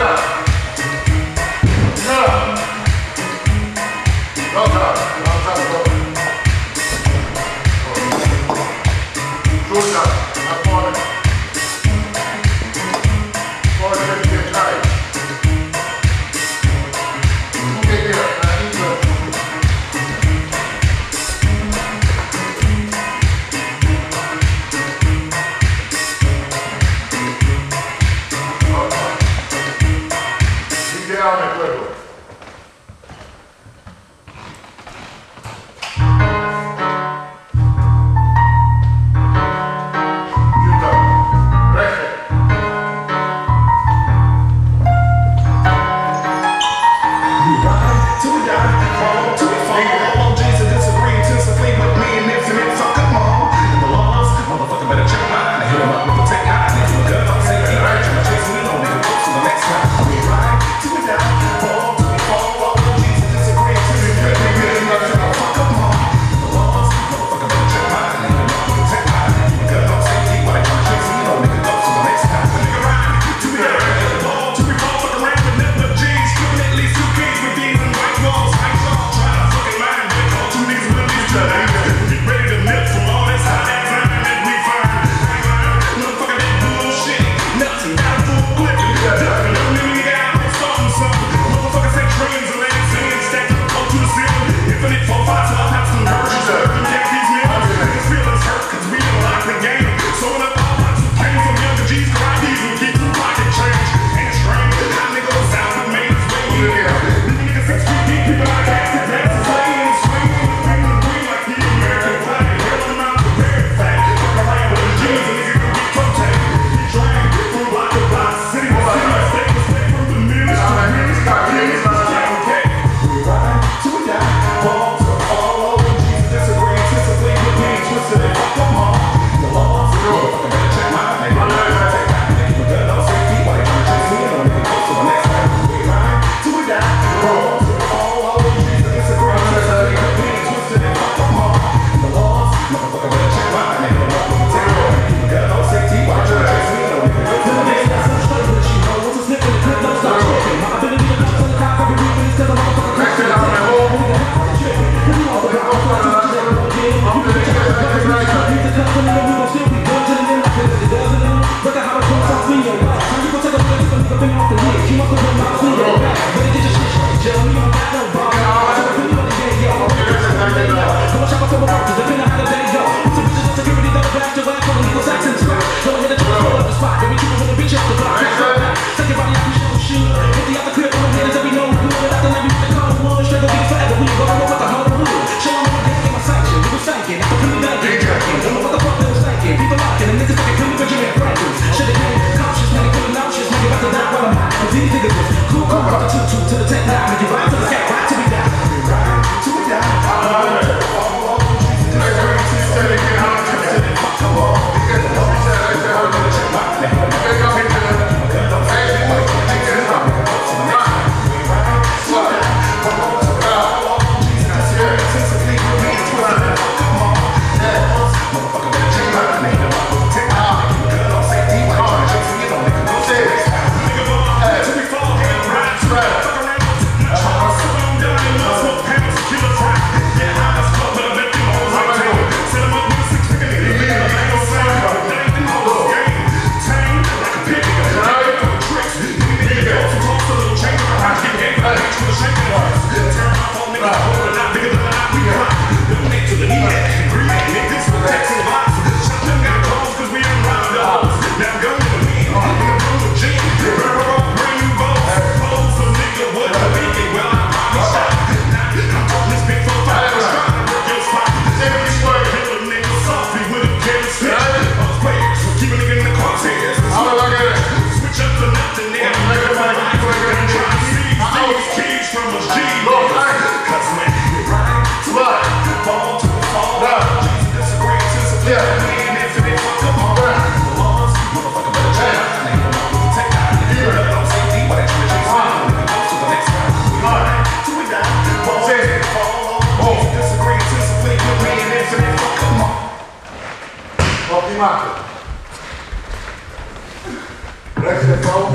자. niggas. Cool, come on, took two to the tank, now crowd. die maken. Rechts de fout.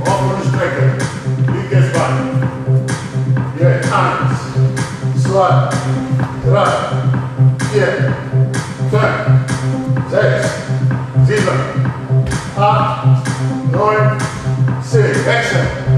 Over de strekker. Wie gets? Je eins. Zwei. Drei. Vier. Sechs. Sieben. Acht. Neun. Zehn. Wechsel.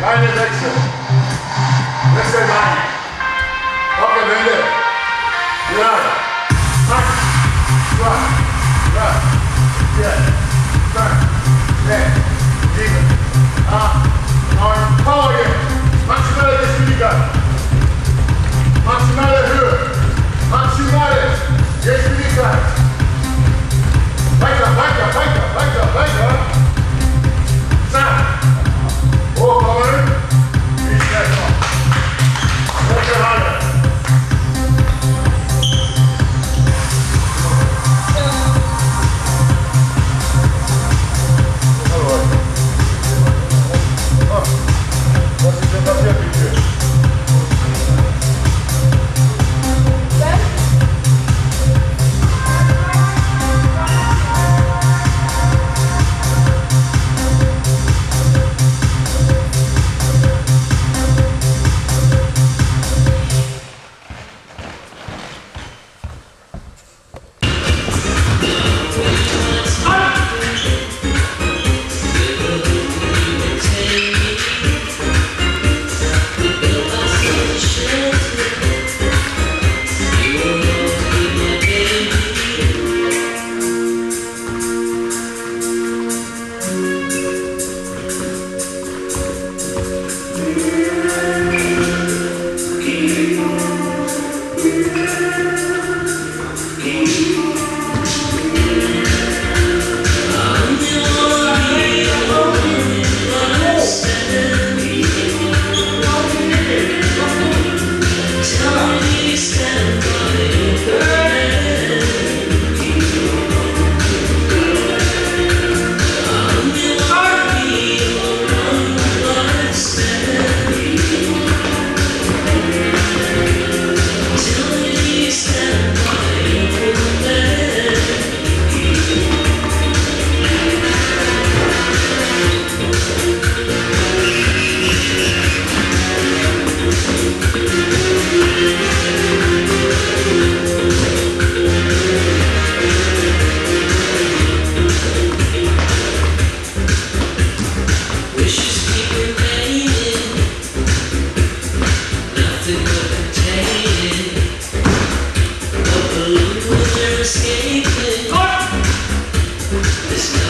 Line direction. Let's say line. Okay, bend it. Run. Punch. Run.